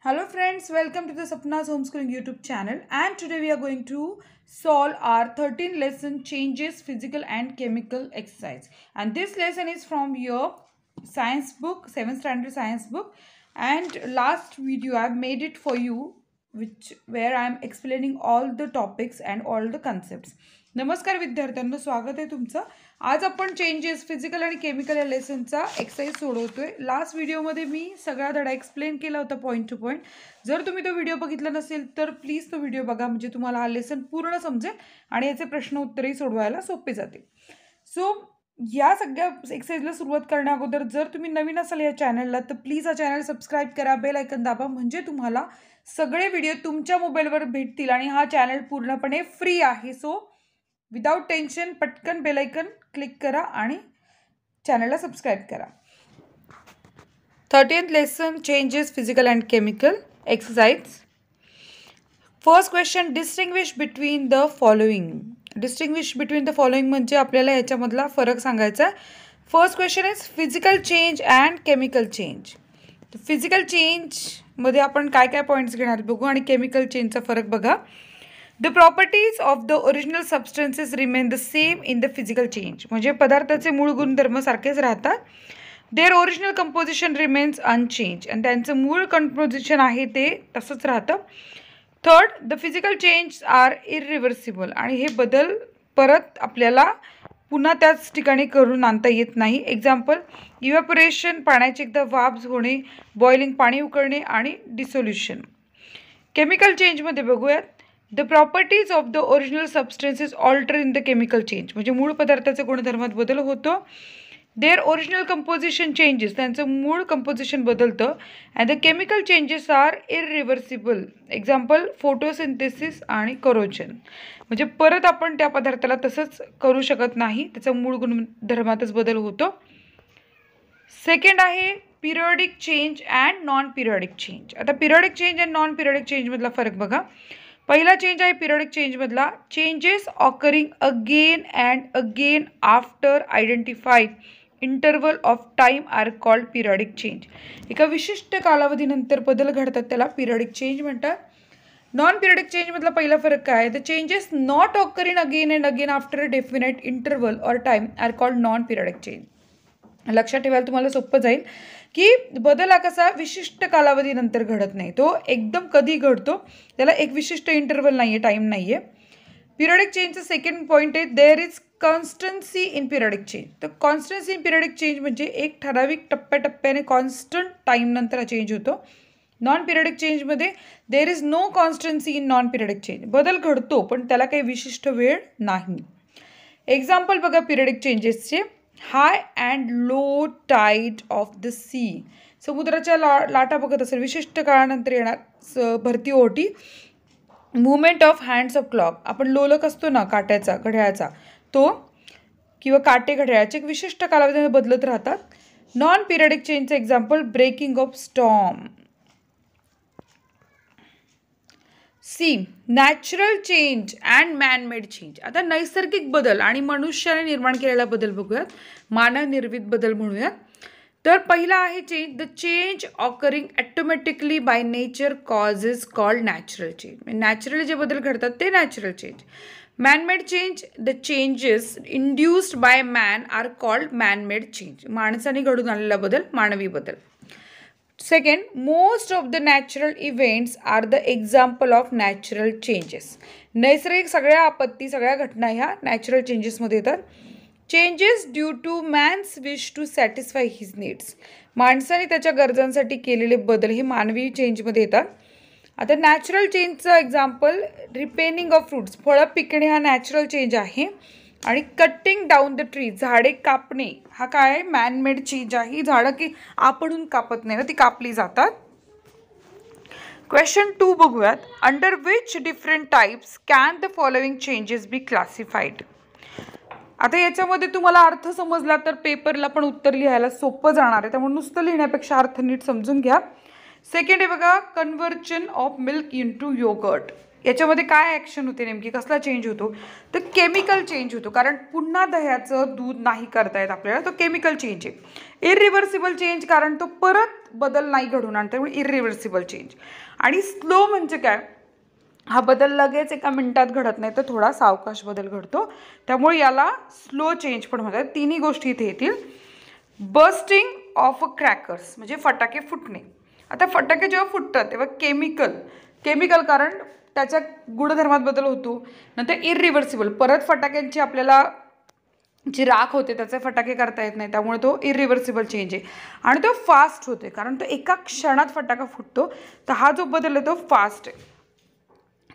Hello friends, welcome to the Sapna's Homeschooling YouTube channel and today we are going to solve our 13 lesson changes physical and chemical exercise and this lesson is from your science book 7th standard science book and last video I've made it for you which where I am explaining all the topics and all the concepts नमस्कार विद्यार्थ्यांना स्वागत आहे तुमचं आज आपण changes physical आणि chemical या लेसनचा exercise सोडवतोय. Last व्हिडिओमध्ये मी सगळा धडा एक्सप्लेन केला होता पॉईंट टू पॉईंट जर तुम्ही तो व्हिडिओ बघितला नसेल तर प्लीज तो व्हिडिओ बघा. म्हणजे तुम्हाला हा लेसन पूर्ण समजेल आणि याचे प्रश्न उत्तरही सोडवायला सोपे जातील सो या सगळ्या एक्सरसाइजला सुरुवात करण्या अगोदर जर तुम्ही नवीन असाल या चॅनलला तर प्लीज हा चॅनल सबस्क्राईब करा. बेल ऐकन दाबा. म्हणजे तुम्हाला सगळे व्हिडिओ तुमच्या मोबाईलवर भेटतील आणि हा चॅनल पूर्णपणे फ्री आहे. सो विदाऊट टेन्शन पटकन बेलायकन क्लिक करा आणि चॅनलला सबस्क्राईब करा. Thirtieth lesson changes physical and chemical exercise first question distinguish between the following distinguish between the following म्हणजे आपल्याला ह्याच्यामधला फरक सांगायचा आहे. First question is physical change and chemical change physical चेंजमध्ये आपण काय काय पॉईंट्स घेणार बघू आणि केमिकल चेंजचा फरक बघा. The properties of the original substances remain the same in the physical change म्हणजे पदार्थाचे मूळ गुणधर्म सारखेच राहतात. Their original composition remains unchange आणि त्यांचं मूळ कंपोजिशन आहे ते तसंच राहतं. Third the physical change are irreversible आणि हे बदल परत आपल्याला पुन्हा त्याच ठिकाणी करून आणता येत नाही. एक्झाम्पल इव्हॅपोरेशन पाण्याची एकदा वाब्ज होणे बॉइलिंग पाणी उकळणे आणि डिसोल्युशन केमिकल चेंजमध्ये बघूयात. The properties of the original substance alter in the chemical change म्हणजे मूळ पदार्थाचा गुणधर्मात बदल होतो. देअर ओरिजिनल कंपोजिशन चेंजेस त्यांचं मूळ कंपोजिशन बदलतं. And the chemical changes are irreversible example photosynthesis आणि करोजन म्हणजे परत आपण त्या पदार्थाला तसंच करू शकत नाही. त्याचा मूळ गुणधर्मातच बदल होतो. सेकंड आहे periodic change and non periodic change आता periodic change and non periodic चेंजमधला फरक बघा. पहिला चेंज आहे periodic चेंजमधला changes occurring again and again after identified interval of time are called periodic change एका विशिष्ट कालावधीनंतर बदल घडतात त्याला पिरियडिक चेंज म्हणतात. नॉन पिरियडिक चेंजमधला पहिला फरक काय? The changes not occurring again and again after a definite interval or time are called non periodic change लक्षात ठेवायला तुम्हाला सोपं जाईल की बदल हा कसा विशिष्ट कालावधीनंतर घडत नाही. तो एकदम कधी घडतो त्याला एक विशिष्ट इंटरवल नाही आहे टाईम नाही आहे पिरियडिक चेंजचं सेकंड पॉईंट आहे there is constancy in periodic change तर कॉन्स्टन्सी इन पिरियडिक चेंज म्हणजे एक ठराविक टप्प्याटप्प्याने कॉन्स्टंट टाईमनंतर हा चेंज होतो. Non periodic चेंजमध्ये there is no constancy in non periodic change बदल घडतो पण त्याला काही विशिष्ट वेळ नाही. एक्झाम्पल बघा periodic चेंजेसचे high and low tide of the sea. समुद्राच्या ला लाटा बघत असेल. विशिष्ट काळानंतर येणार स भरती ओटी. Movement of hands of clock आपण लोलक असतो ना काट्याचा घड्याळाचा. तो किंवा काटे घड्याळाचे एक विशिष्ट कालावधीमध्ये बदलत राहतात. Non periodic चेंजचं example breaking of storm C natural change and manmade change आता नैसर्गिक बदल आणि मनुष्याने निर्माण केलेला बदल बघूयात. मानव निर्मित बदल म्हणूयात. तर पहिला आहे change the change occurring automatically by nature causes called natural change natural जे बदल घडतात ते natural change manmade change the changes induced by man are called manmade change माणसाने घडून आलेला बदल मानवी बदल. Second most of the natural events are the example of natural changes नैसर्गिक सगळ्या आपत्ती सगळ्या घटना ह्या नॅचरल चेंजेसमध्ये येतात. Changes due to man's wish to satisfy his needs माणसाने त्याच्या गरजांसाठी केलेले बदल हे मानवी चेंजमध्ये येतात. आता नॅचरल चेंजचं एक्झाम्पल रिपेनिंग ऑफ फ्रूट्स फळं पिकणे हा नॅचरल चेंज आहे. आणि कटिंग डाऊन द ट्री झाडे कापणे हा काय? आहे मॅनमेड चीज आहे ही झाडं की आपणून कापत नाही ना ती कापली जातात. क्वेश्चन टू बघूयात. Under which different types can the following changes be classified आता याच्यामध्ये तुम्हाला अर्थ समजला तर पेपरला पण उत्तर लिहायला सोपं जाणार आहे. त्यामुळे नुसतं लिहिण्यापेक्षा अर्थ नीट समजून घ्या. सेकंड आहे बघा conversion of milk into yogurt याच्यामध्ये काय ॲक्शन होते नेमकी? कसला चेंज होतो? तर केमिकल चेंज होतो. कारण पुन्हा दह्याचं दूध नाही करता येत आपल्याला तो केमिकल चेंज आहे. इरिव्हर्सिबल चेंज कारण तो परत बदल नाही घडून आणतो त्यामुळे इरिव्हर्सिबल चेंज आणि स्लो म्हणजे काय? हा बदल लगेच एका मिनटात घडत नाही तर थोडा सावकाश बदल घडतो. त्यामुळे याला स्लो चेंज पण म्हणतात. तिन्ही गोष्टी इथे येतील. बस्टिंग ऑफ अ क्रॅकर्स म्हणजे फटाके फुटणे. आता फटाके जेव्हा फुटतात तेव्हा केमिकल केमिकल कारण त्याच्या गुणधर्मात बदल होतो. नंतर इरिव्हर्सिबल परत फटाक्यांची आपल्याला जी राख होते त्याचे फटाके करता येत नाही. त्यामुळे तो इरिव्हर्सिबल चेंज आहे. आणि तो फास्ट होते कारण तो एका क्षणात फटाका फुटतो. तर हा जो बदल आहे तो फास्ट आहे.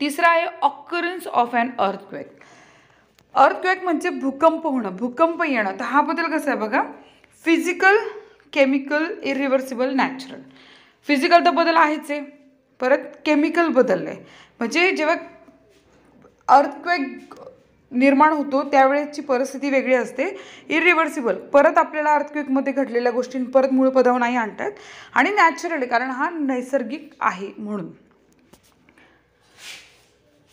तिसरा आहे occurrence of an earthquake earthquake म्हणजे भूकंप होणं भूकंप येणं. तर हा बदल कसा आहे बघा? Physical chemical irreversible natural physical तर बदल आहेच आहे. परत केमिकल बदल आहे म्हणजे जेव्हा अर्थक्वेक निर्माण होतो त्यावेळेची परिस्थिती वेगळी असते. इरिव्हर्सिबल परत आपल्याला अर्थक्वेकमध्ये घडलेल्या गोष्टी परत मूळ पदावर नाही आणतात. आणि नॅचरल कारण हा नैसर्गिक आहे म्हणून.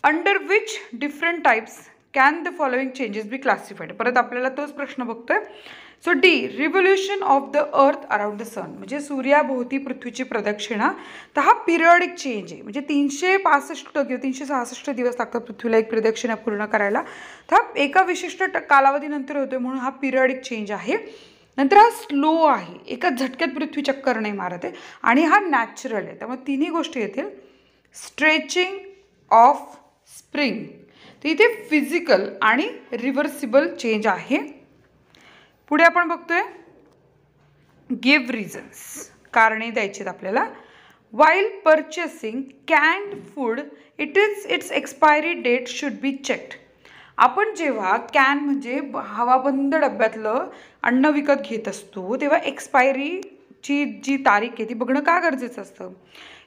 Under which different types can the following changes be classified परत आपल्याला तोच प्रश्न बघतोय. So the revolution of the earth around the sun म्हणजे सूर्याभोवती पृथ्वीची प्रदक्षिणा. तर हा पिरियडिक चेंज आहे. म्हणजे तीनशे पासष्ट किंवा तीनशे सहासष्ट दिवस लागतात पृथ्वीला एक प्रदक्षिणा पूर्ण करायला. तर हा एका विशिष्ट कालावधीनंतर होतो म्हणून हा पिरियडिक चेंज आहे. नंतर हा स्लो आहे. एका झटक्यात पृथ्वी चक्कर नाही मारत आहे. आणि हा नॅचरल आहे. त्यामुळे तिन्ही गोष्टी येतील. स्ट्रेचिंग ऑफ स्प्रिंग तर इथे फिजिकल आणि रिव्हर्सिबल चेंज आहे. पुढे आपण बघतोय. गिव्ह रिझन्स कारणे द्यायची आहेत आपल्याला. While purchasing canned food it is its expiry date should be checked आपण जेव्हा कॅन म्हणजे हवाबंद डब्यातलं अन्न विकत घेत असतो तेव्हा एक्सपायरीची जी तारीख आहे ती बघणं का गरजेचं असतं?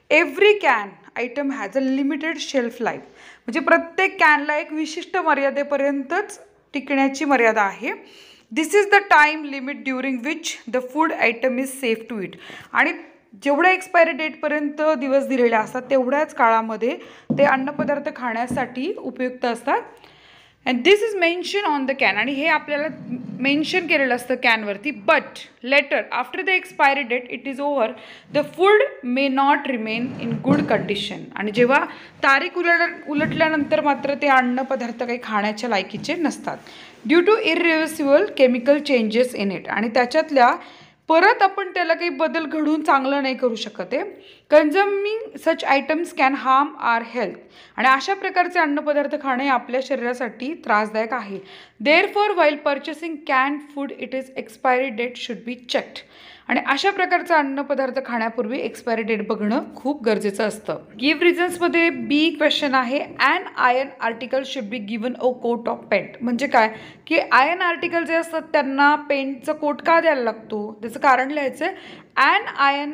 Every can item has a limited shelf life म्हणजे प्रत्येक कॅनला एक विशिष्ट मर्यादेपर्यंतच टिकण्याची मर्यादा आहे. This is the time limit during which the food item is safe to eat आणि जेवढ्या एक्सपायरी डेटपर्यंत दिवस दिलेले असतात तेवढ्याच काळामध्ये ते अन्नपदार्थ खाण्यासाठी उपयुक्त असतात. And this is mention on the can आणि हे आपल्याला मेन्शन केलेलं असतं कॅनवरती but later after the expiry date it is over the food may not remain in good condition आणि जेव्हा तारीख उलट उलटल्यानंतर मात्र ते अन्नपदार्थ काही खाण्याच्या लायकीचे नसतात. Due to irreversible chemical changes in it आणि त्याच्यातल्या परत आपण त्याला काही बदल घडून चांगलं नाही करू शकत आहे consuming such items can harm our health. आणि अशा प्रकारचे अन्नपदार्थ खाणे आपल्या शरीरासाठी त्रासदायक आहे. Therefore while purchasing can food it is expiry date should be checked आणि अशा प्रकारचा अन्नपदार्थ खाण्यापूर्वी एक्सपायरी डेट बघणं खूप गरजेचं असतं. गिव्ह रिझन्समध्ये बी क्वेश्चन आहे and iron article should be given a coat of paint म्हणजे काय? की आयन आर्टिकल जे असतात त्यांना पेंटचं कोट का द्यायला लागतो? त्याचं कारण लिहायचं आहे and iron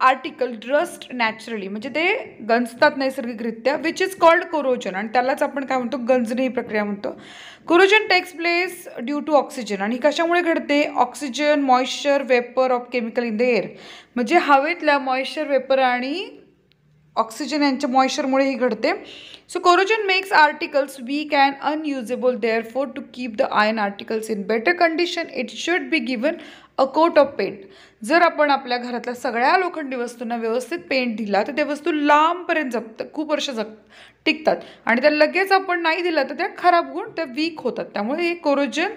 article rust naturally म्हणजे ते गंजतात नैसर्गिकरित्या विच इज कॉल्ड कोरोजन आणि त्यालाच आपण काय म्हणतो? गंजणे ही प्रक्रिया म्हणतो. Corrosion takes place due to oxygen आणि कशामुळे घडते? Oxygen moisture vapour of chemical in the air म्हणजे हवेतल्या मॉइश्चर वेपर आणि ऑक्सिजन यांच्या मॉइश्चरमुळे ही घडते. So corrosion makes articles weak and unusable there to to keep the iron articles in better condition should should be given a coat of paint जर आपण आपल्या घरातल्या सगळ्या लोखंडी वस्तूंना व्यवस्थित पेंट दिला तर त्या वस्तू लांबपर्यंत जगतात खूप वर्ष जग टिकतात. आणि त्या लगेच आपण नाही दिला तर त्या खराब होऊन त्या वीक होतात. त्यामुळे हे कोरोजन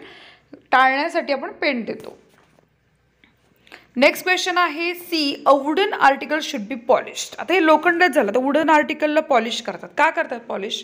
टाळण्यासाठी आपण पेंट देतो. नेक्स्ट क्वेश्चन आहे C a wooden article should be polished आता हे लोखंडच झालं तर वुडन आर्टिकलला पॉलिश करतात. का करतात polish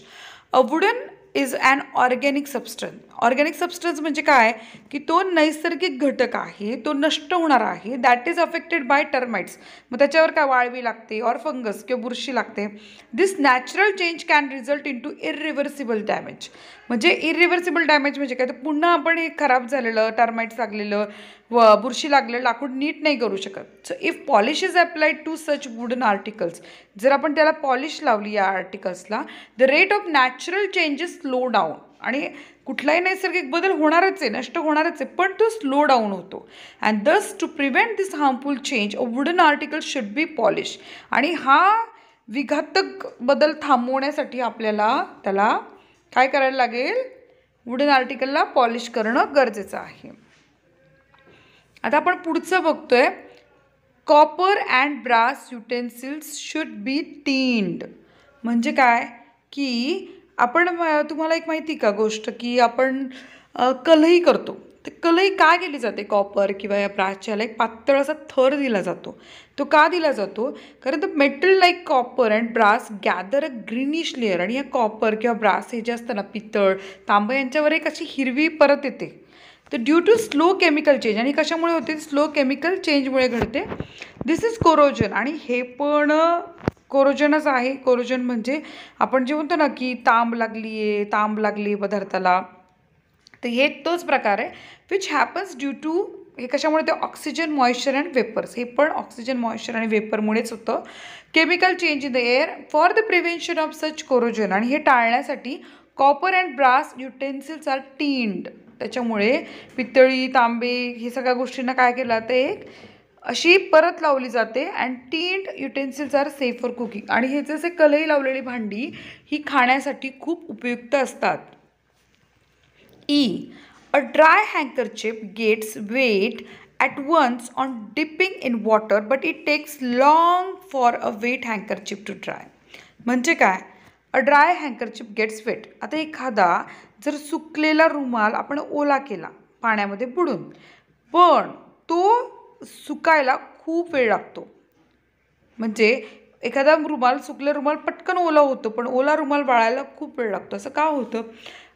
a wooden is an organic substance organic substance म्हणजे काय? की तो नैसर्गिक घटक आहे तो नष्ट होणार आहे that is affected by termites मग त्याच्यावर काय वाळवी लागते? ऑर फंगस किंवा बुरशी लागते. This natural change can result into irreversible damage म्हणजे इरिव्हर्सिबल डॅमेज म्हणजे काय? तर पुन्हा आपण हे खराब झालेलं टर्माइट्स लागलेलं व बुरशी लागलेलं लाकूड नीट नाही करू शकत. So if polish is applied to such wooden articles जर आपण त्याला पॉलिश लावली या आर्टिकल्सला the rate of natural changes slow down आणि कुठलाही नैसर्गिक बदल होणारच आहे नष्ट होणारच आहे पण तो स्लो डाऊन होतो. And thus to prevent this harmful change a wooden article should be polish आणि हा विघातक बदल थांबवण्यासाठी आपल्याला त्याला काय करायला लागेल? वुडन आर्टिकलला पॉलिश करणं गरजेचं आहे. आता आपण पुढचं बघतोय. Copper and brass utensils should be tinned म्हणजे काय? की आपण तुम्हाला एक माहिती का गोष्ट? की आपण कलही करतो. ते कलही का केली जाते? कॉपर किंवा या ब्रासच्याला एक पातळ असा थर दिला जातो. तो का दिला जातो? कारण the metal like copper and brass gather a greenish layer आणि या कॉपर किंवा ब्रास हे जे असतं ना पितळ तांबं यांच्यावर एक अशी हिरवी परत येते. तर due to slow chemical change आणि कशामुळे होते? स्लो केमिकल चेंजमुळे घडते. दिस इज कोरोजन आणि हे पण कोरोजनच आहे. कोरोजन म्हणजे आपण जे म्हणतो ना की तांब लागली आहे तांब लागली आहे पदार्थाला. तर हे तोच प्रकार आहे विच हॅपन्स ड्यू टू हे कशामुळे ते ऑक्सिजन मॉइश्चर अँड वेपर्स हे पण ऑक्सिजन मॉइश्चर आणि वेपरमुळेच होतं. Chemical change in the air for the prevention of such corrosion आणि हे टाळण्यासाठी copper and brass utensils are tinned त्याच्यामुळे पितळी तांबे हे सगळ्या गोष्टींना काय केलं ते एक अशी परत लावली जाते and tinned utensils are safe for cooking आणि हे जसे कलई लावलेली भांडी ही खाण्यासाठी खूप उपयुक्त असतात. E. A dry handkerchief gets wet at once on dipping in water, but it takes long for a wet handkerchief to dry. म्हणजे काय? A dry handkerchief gets wet आता एखादा जर सुकलेला रुमाल आपण ओला केला पाण्यामध्ये बुडून पण तो सुकायला खूप वेळ लागतो. म्हणजे एखादा रुमाल सुकलेला रुमाल पटकन ओला होतो पण ओला रुमाल वाळायला खूप वेळ लागतो. असं का होतं?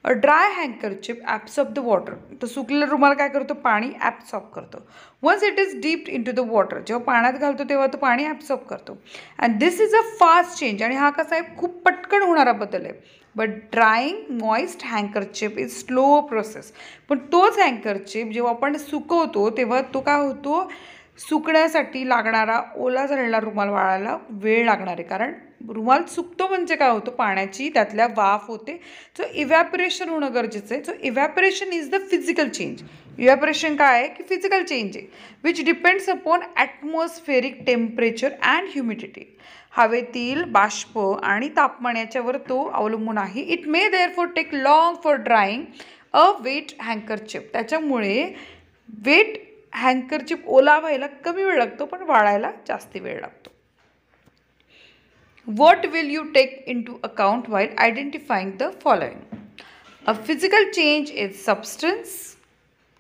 Dry handkerchief absorb the water तर सुकलेलं रुमाल काय करतो? पाणी ॲब्सॉर्ब करतो. Once it is dipped into the water जेव्हा पाण्यात घालतो तेव्हा तो पाणी ॲब्सॉर्ब करतो. And this is a fast change आणि हा कसा आहे? खूप पटकन होणारा बदल आहे. But drying moist handkerchief is slow process पण तोच हँकरचिप जेव्हा आपण सुकवतो तेव्हा तो काय होतो? सुकण्यासाठी लागणारा ओला झालेला रुमाल वाळायला वेळ लागणार आहे. कारण रुमाल सुकतो म्हणजे काय होतं? पाण्याची त्यातल्या वाफ होते. सो इव्हॅपरेशन होणं गरजेचं आहे. So evaporation is the physical change evaporation काय आहे? की फिजिकल चेंज आहे. Which depends upon atmospheric temperature and humidity हवेतील बाष्प आणि तापमान याच्यावर तो अवलंबून आहे. It may therefore take long for drying a wet handkerchief त्याच्यामुळे वेट हँकरचिप ओला व्हायला कमी वेळ लागतो पण वाळायला जास्ती वेळ लागतो. What will you take into account while identifying the following a physical change is substance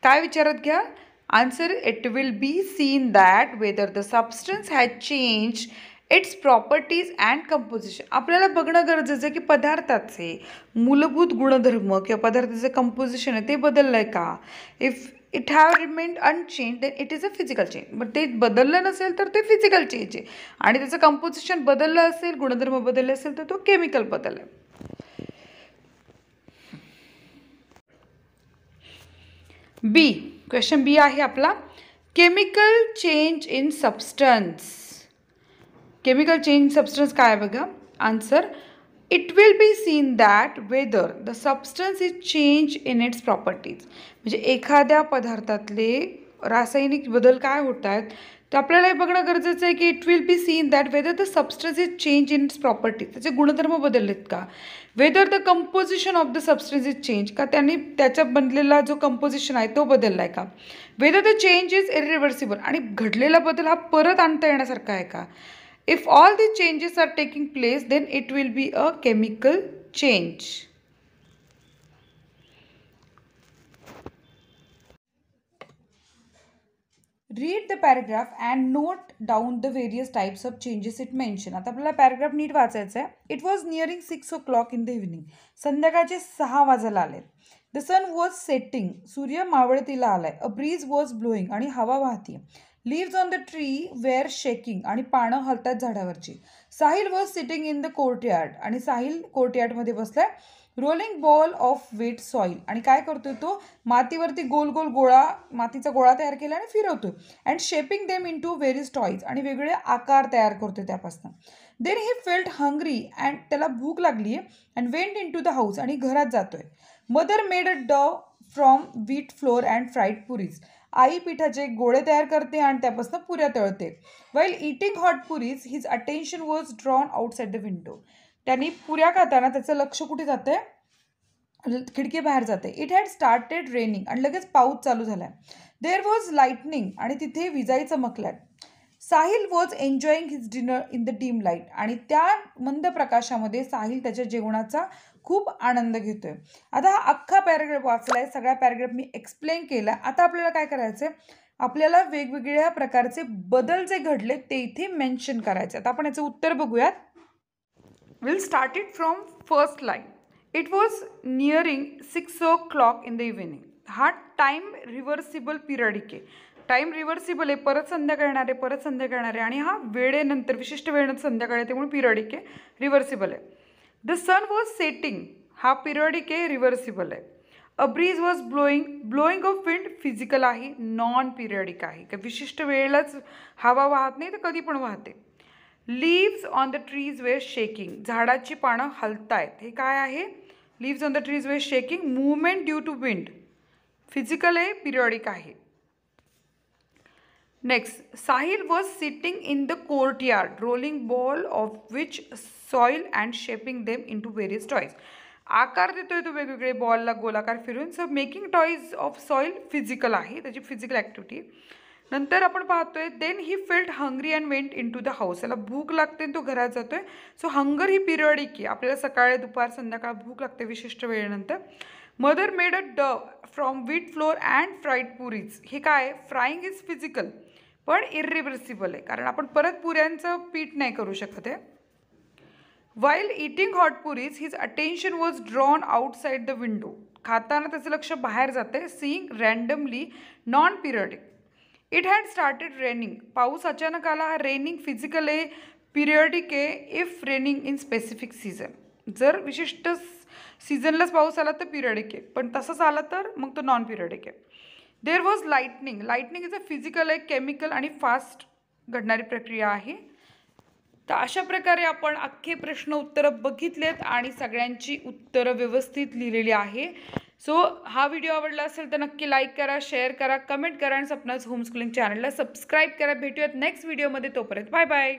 काय विचारात घ्या? Answer it will be seen that whether the substance has change its properties and composition आपल्याला बघणं गरजेचं आहे की पदार्थाचे मूलभूत गुणधर्म किंवा पदार्थाचे कंपोजिशन आहे ते बदललं आहे का? If it have remained unchange then it is a physical change but ते बदललं नसेल तर ते फिजिकल चेंज आहे आणि त्याचं कंपोजिशन बदललं असेल गुणधर्म बदलले असेल तर तो केमिकल बदल आहे बी क्वेश्चन बी आहे आपला. Chemical change in substance chemical change substance काय आहे बघा? Answer it will be seen that whether the substance is change in its properties म्हणजे एखाद्या पदार्थातले रासायनिक बदल काय होत आहेत तर आपल्याला हे बघणं गरजेचं आहे की it will be seen that whether the substance is change in its properties त्याचे गुणधर्म बदललेत का? Whether the composition of the substance is change का त्यांनी त्याच्या बनलेला जो कंपोजिशन आहे तो बदलला आहे का? Whether the change is irreversible आणि घडलेला बदल हा परत आणता येण्यासारखा आहे का? If all the changes are taking place, then it will be a chemical change. Read the paragraph and note down the various types of changes it mention. आता आपल्याला पॅराग्राफ नीट वाचायचं आहे it was nearing six o'clock in the evening संध्याकाळचे सहा वाजायला आले the sun was setting सूर्य मावळतीला आलाय अ ब्रीज वॉज ब्लोईंग आणि हवा वाहतीये leaves on the tree were shaking आणि पानं हलतात झाडावरची. Sahil was sitting in the courtyard आणि साहिल कोर्टयार्डमध्ये बसलाय. Rolling ball of wet soil आणि काय करतोय तो? मातीवरती गोल गोल गोळा मातीचा गोळा तयार केला आणि फिरवतोय. And shaping them into varies toys आणि वेगळे आकार तयार करतोय त्यापासून. Then he felt hungry and त्याला भूक लागली आहे and went into the house आणि घरात जातोय. Mother made a dough from wheat flour and fried puris आई पिठाचे गोळे तयार करते आणि त्यापासून पुऱ्या तळते. Well eating hot puris his attention was drawn outside the window त्यांनी पुऱ्या खाताना त्याचं लक्ष कुठे जाते खिडकी बाहेर जाते इट हॅड स्टार्टेड रेनिंग आणि लगेच पाऊस चालू झालाय. देअर वॉज लाईटनिंग आणि तिथे विजाई चमकल्यात Sahil was enjoying his dinner in the dim light आणि त्या मंद प्रकाशामध्ये साहिल त्याच्या जेवणाचा खूप आनंद घेतो आहे आता हा अख्खा पॅराग्राफ आहे. सगळा पॅराग्राफ मी एक्सप्लेन केला आता आपल्याला काय करायचं आहे आपल्याला वेगवेगळ्या प्रकारचे बदल जे घडले ते इथे मेन्शन करायचे आता आपण याचं उत्तर बघूयात. Will start it from first line it was nearing six o'clock in the evening हा टाईम रिव्हर्सिबल पिरियडिक आहे. टाईम रिव्हर्सिबल आहे. परत संध्याकाळ येणार आहे परत संध्याकाळ येणार आहे. आणि हा वेळेनंतर विशिष्ट वेळेनंतर संध्याकाळ आहे त्यामुळे पिरियडिक आहे. रिव्हर्सिबल आहे. द सन वॉज सेटिंग हा पिरियडिक आहे रिव्हर्सिबल आहे. A breeze was blowing blowing of wind physical आहे नॉन पिरियडिक आहे. का विशिष्ट वेळेलाच हवा वाहत नाही तर कधी पण वाहते. Leaves on the trees were shaking झाडाची पानं हलतायत. हे काय आहे? Leaves on the trees were shaking movement due to wind physical आहे पिरियडिक आहे. Next Sahil was sitting in the court yard rolling ball of wet soil and shaping them into various toys आकार देतोय तो वेगवेगळे बॉलला गोलाकार फिरून. So making toys of soil physical आहे त्याची फिजिकल ॲक्टिव्हिटी नंतर आपण पाहतोय then he felt hungry and went into the house याला भूक लागते आणि तो घरात जातोय. सो हंगर ही पिरियडिक आहे. आपल्याला सकाळी दुपार संध्याकाळ भूक लागते विशिष्ट वेळेनंतर. Mother made a dough from wheat flour and fried puris हे काय फ्राईंग इज फिजिकल पण इरिव्हर्सिबल आहे. कारण आपण परत पुऱ्यांचं पीठ नाही करू शकत आहे. While eating hot puris his attention was drawn outside the window खाताना त्याचं लक्ष बाहेर जाते seeing randomly non periodic it had started raining पाऊस अचानक आला हा रेनिंग फिजिकल आहे पिरियडिक आहे if raining in specific season जर विशिष्ट सीझनलाच पाऊस आला तर पिरियडिक आहे. पण तसंच आला तर मग तो नॉन पिरियडिक आहे. There was lightning lightning is a physical एक केमिकल आणि फास्ट घडणारी प्रक्रिया आहे. तर अशा प्रकारे आपण अख्खे प्रश्न उत्तरं बघितलेत आणि सगळ्यांची उत्तरं व्यवस्थित लिहिलेली आहे. सो हा व्हिडिओ आवडला असेल तर नक्की लाईक करा शेअर करा कमेंट करा आणि सपनाज होमस्कूलिंग चॅनलला सबस्क्राईब करा. भेटूयात नेक्स्ट व्हिडिओमध्ये तोपर्यंत बाय बाय